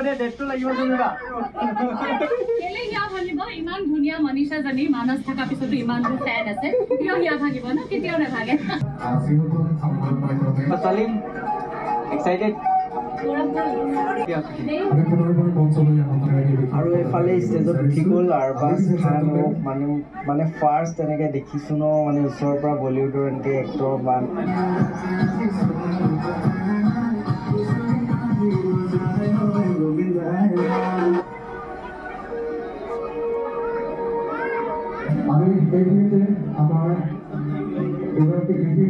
দে ডেটটো লাগিব যেনিবা কেলে হিয়া ভাঙিব? ইমান ধুনীয়া মনীষাজনী মানস থকা পিছতো ইমানবোৰ ফেন আছে। কিয় হিয়া ভাঙিব ন? কেতিয়াও নাভাগে। ছোৱালী এক্সাইটেড আৰু এইফালে ষ্টেজত উঠি গ'ল আৰবাজ খান হওক মানে মানে ফাৰ্ষ্ট তেনেকৈ দেখিছোঁ ন? মানে ওচৰৰ পৰা বলিউডৰ এনেকৈ এক্টৰ বা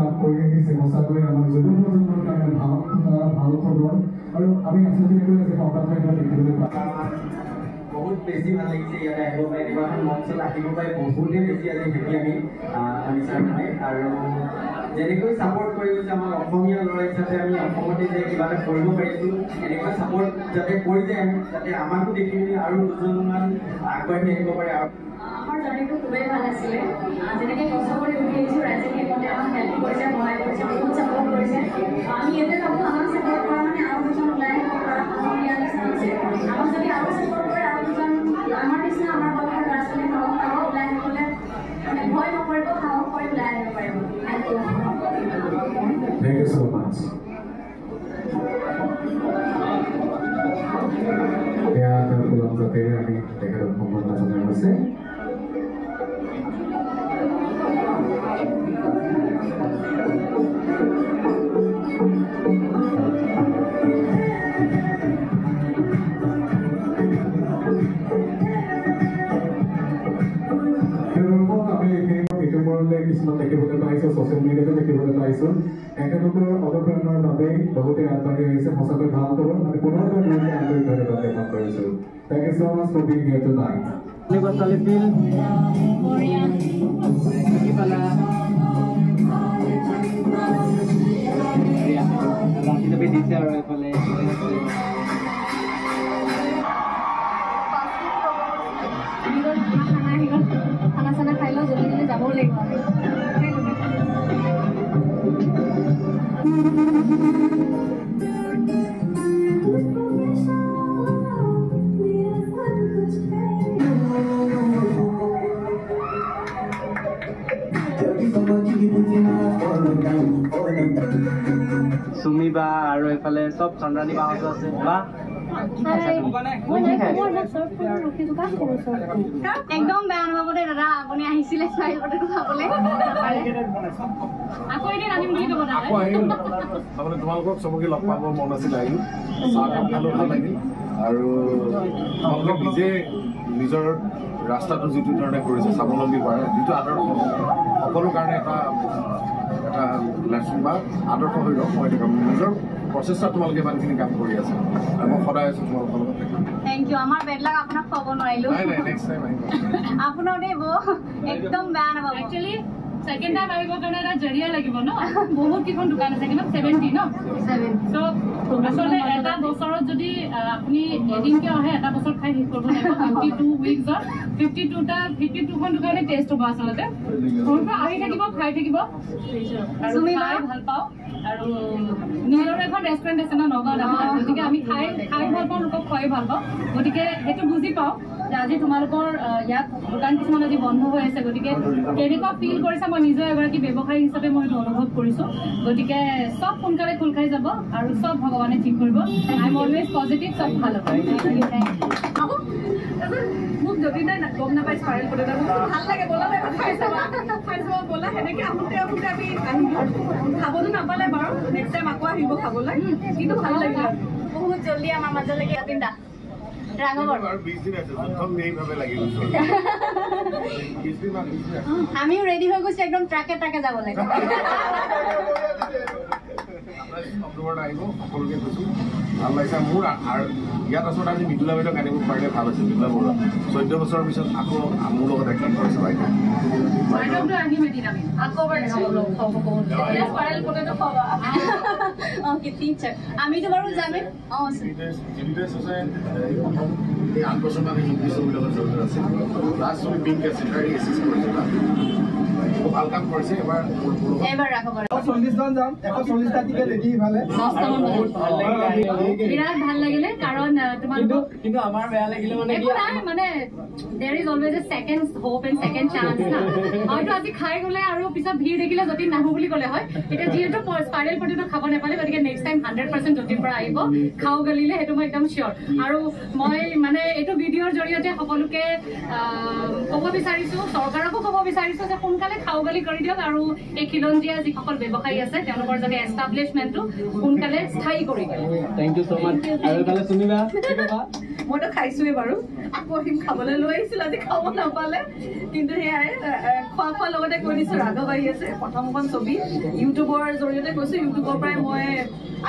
কাম কৰি আহিছে সঁচাকৈ আমাৰ যুৱ প্ৰজন্মৰ কাৰণে ভাল ভাল খবৰ। আৰু আমি আচলতে যে সংবাদ মাধ্যমত দেখিবলৈ পাওঁ। বহুত বেছি ভাল লাগিছে ইয়াতে আহিব এখন মঞ্চত আহিব পাই বহুতেই বেছি আজি হেপী আমি আৰু যেনেকৈ ছাপৰ্ট কৰি গৈছে আমাৰ অসমীয়া ল'ৰা হিচাপে আমি অসমতে যে কিবা এটা কৰিব পাৰিছোঁ এনেকুৱা ছাপৰ্ট যাতে কৰি যায় যাতে আমাকো দেখি মেলি আৰু দুজনমান আগবাঢ়ি আহিব পাৰে। আৰু আমাৰ জাৰ্ণিটো খুবেই ভাল আছিলে। যেনেকৈ কৰি উঠি আহিছোঁ ৰাইজে সেইমতে আমাক হেল্প আমি তেখেতক সম্বৰ্ধনা জনাই আছে আহিছে সঁচাকৈ ভাল খবৰ আমি পুনৰবাৰ তেওঁলোকে আন্তৰিক ধন্যবাদ জ্ঞাপন কৰিছোঁ thank you so' much for being here tonight দিছে আৰু এইফালে খানা চানা খাই লওঁ জলদি জলদি যাবও লাগিব আমি চুমি বা আৰু এইফালে চব চন্দ্ৰাণী বাহঁতো আছে বা? একদম বেয়া নাপাব দেই দাদা আপুনি আহিছিলে চাইল পটেটো খাবলৈ আকৌ এদিন আনিম বুলি ক'ব আকৌ আহিম তাৰমানে তোমালোকক চবকে লগ পাব মন আছিল আহিম। চাহকাপ খালেও ভাল লাগিল। আৰু তোমালোকে নিজে নিজৰ ৰাস্তাটো যিটো ধৰণে কৰিছে স্বাৱলম্বী পাৰে যিটো আদৰ্শ সকলো কাৰণে এটা এটা লেচন বা আদৰ্শ হৈ ৰখ মই নিজৰ প্ৰচেষ্টাত তোমালোকে ইমানখিনি কাম কৰি আছে আৰু মই সদায় আছোঁ তোমালোকৰ লগত থাকিম থেংক ইউ আমাৰ বেডলাক আপোনাক খুৱাব নোৱাৰিলোঁ। নাই নাই নেক্সট টাইম আহিম আপোনাৰ দেই বৌ একদম বেয়া নাপাব। একচুৱেলি ছেকেণ্ড টাইম আহিবৰ কাৰণে এটা জৰিয়া লাগিব ন? বহুত কেইখন দোকান আছে কিমান ছেভেণ্টি ন? চ' আচলতে এটা বছৰত যদি আপুনি এদিনকে আহে এটা বছৰত খাই শেষ কৰিব লাগিব ফিফটি টু উইকছত ফিফটি টুটা ফিফটি টুখন দোকানে টেষ্ট হ'ব আচলতে। সৰুৰ পৰা আহি থাকিব খাই থাকিব। আৰু খাই ভাল পাওঁ। আৰু নিজৰ এখন ৰেষ্টুৰেণ্ট আছে ন নগাঁৱত আমাৰ গতিকে আমি খাই খাই ভাল পাওঁ লোকক খুৱাই ভাল পাওঁ। গতিকে সেইটো বুজি পাওঁ যে আজি তোমালোকৰ ইয়াত দোকান কিছুমান আজি বন্ধ হৈ আছে। গতিকে কেনেকুৱা ফিল কৰিছা মই নিজৰ এগৰাকী ব্যৱসায়ী হিচাপে মই এইটো অনুভৱ কৰিছোঁ। গতিকে চব সোনকালে খোল খাই যাব আৰু চব ভগৱানে ঠিক কৰিব। আই এম অলৱেজ পজিটিভ চব আমিও ৰেডি হৈ গৈছো একদম ট্ৰাকে ট্ৰাকে যাব লাগে। অক্টোবৰত আহিব সকলোকে কৈছোঁ। ভাল লাগিছে মোৰ আৰু ইয়াত আচলতে আজি মৃদুলা বাইদেউক আনিব পাৰিলে ভাল আছিল মৃদুলা বৰুৱা। চৈধ্য বছৰৰ পিছত আকৌ মোৰ লগত এক্টিং কৰিছে বাইদেউ। আমি। আমিতো বাৰু যামেই অঁ আঠ বছৰ মান হিন্দী ছবিৰ লগত জড়িত আছিল লাষ্ট ছবি পিংক আছিল তাই এচিষ্ট কৰিছে তাত। খুব ভাল কাম কৰিছে এবাৰ মোৰ মোৰ লগত এইবাৰ ৰাখক চল্লিছজন যাম এশ চল্লিছটা টিকেট ৰেডি ইফালে বিৰাট ভাল লাগিলে কাৰণ আহ, তোমালোকক কিন্তু আমাৰ বেয়া লাগিলে মানে একো নাই মানে there is always a second hope and second chance না হয়তো আজি খাই গ'লে আৰু পিছত ভিৰ দেখিলে যদি নাহো বুলি ক'লে হয় এতিয়া যিহেতু স্পাইৰেল পটেটো খাব নাপালে গতিকে নেক্সট টাইম হাণ্ড্ৰেড পাৰ্চেণ্ট যতিৰ পৰা আহিব খাওঁ গলিলে সেইটো মই একদম চিয়'ৰ আৰু মই মানে এইটো ভিডিঅ'ৰ জৰিয়তে সকলোকে ক'ব বিচাৰিছোঁ চৰকাৰকো ক'ব বিচাৰিছোঁ যে সোনকালে খাওঁ গলি কৰি দিয়ক আৰু এই খিলঞ্জীয়া যিসকল ব্যৱসায়ী আছে তেওঁলোকৰ যাতে এষ্টাব্লিছমেণ্টটো সোনকালে স্থায়ী কৰি দিয়ে। থেংক ইউ ছ' মাছ আৰু এইফালে চুমিবা কি ক'বা মইতো খাইছোৱে বাৰু। আকৌ আহিম খাবলৈ লৈ আহিছিলো আজি খাব নাপালে। কিন্তু সেয়াই খোৱা খোৱাৰ লগতে কৈ দিছো ৰাঘৱ আহি আছে প্ৰথমখন ছবি। ইউটিউবৰ জৰিয়তে কৈছো ইউটিউবৰ পৰাই মই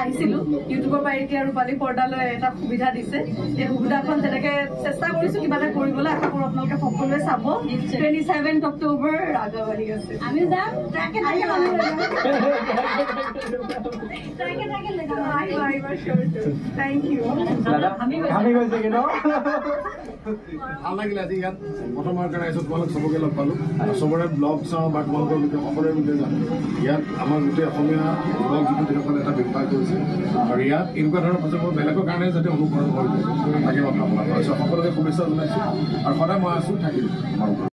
আহিছিলো। ইউটিউবৰ পৰাই এতিয়া ৰূপালী পৰ্দালৈ এটা সুবিধা দিছে। এই সুবিধাখন তেনেকে চেষ্টা কৰিছো কিবা এটা কৰিবলৈ। আশা কৰো আপোনালোকে সকলোৱে চাব। টুৱেণ্টি ছেভেন্থ অক্টোবৰ ৰাঘৱ আহি আছে। আমি যাম। থেংক ইউ আমি গৈছে। কি ন? ভাল লাগিলে আজি ইয়াত। প্ৰথমবাৰ কাৰণে আহিছোঁ তোমালোক চবকে লগ পালোঁ। আৰু চবৰে ব্লগ চাওঁ বা তোমালোকৰ বিষয়ে সকলোৰে বিষয়ে জানো। ইয়াত আমাৰ গোটেই অসমীয়া যিটো তেখেতসকলে এটা ব্যৱসায় কৰিছে। আৰু ইয়াত এনেকুৱা ধৰণৰ প্ৰজন্ম বেলেগৰ কাৰণে যাতে অনুকৰণ কৰিব কামনা কৰিছোঁ সকলোকে শুভেচ্ছা জনাইছোঁ। আৰু সদায় মই আছোঁ থাকিম